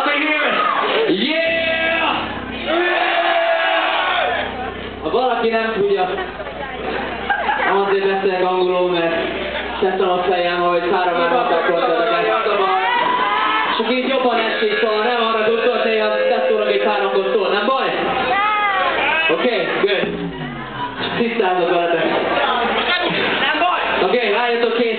Up in here! Yeah! yeah! Ha valaki nem tudja, nem azért beszélek angolul, mert tettem a fejem, hogy három álmatak voltanak ezt a Csak így jobban esik, szóval nem arra gondolt, hogy a tettórok egy háromkor szól, nem baj? Oké, okay, good. Tisztázok veletek. Nem baj! Oké, okay, álljatok ki